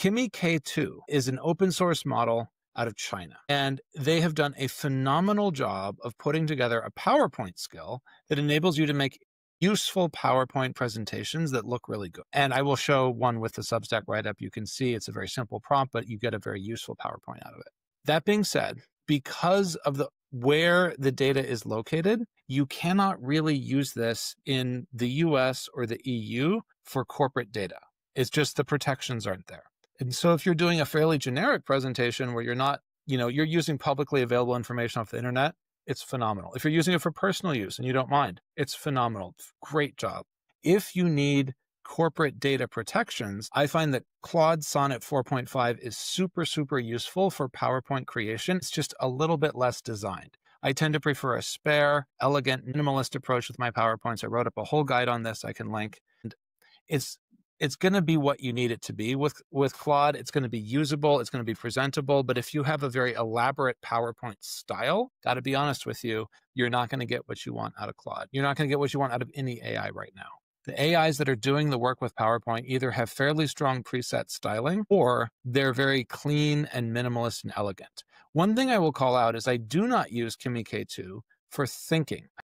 Kimi K2 is an open source model out of China. And they have done a phenomenal job of putting together a PowerPoint skill that enables you to make useful PowerPoint presentations that look really good. And I will show one with the Substack write up. You can see it's a very simple prompt, but you get a very useful PowerPoint out of it. That being said, because of the where the data is located, you cannot really use this in the US or the EU for corporate data. It's just the protections aren't there. And so if you're doing a fairly generic presentation where you're not, you know, you're using publicly available information off the internet, it's phenomenal. If you're using it for personal use and you don't mind, it's phenomenal. Great job. If you need corporate data protections, I find that Claude Sonnet 4.5 is super, super useful for PowerPoint creation. It's just a little bit less designed. I tend to prefer a spare, elegant, minimalist approach with my PowerPoints. I wrote up a whole guide on this I can link. And it's it's going to be what you need it to be with with Claude. It's going to be usable, it's going to be presentable, but if you have a very elaborate PowerPoint style, got to be honest with you, you're not going to get what you want out of Claude. You're not going to get what you want out of any AI right now. The AIs that are doing the work with PowerPoint either have fairly strong preset styling or they're very clean and minimalist and elegant. One thing I will call out is I do not use Kimi K2 for thinking.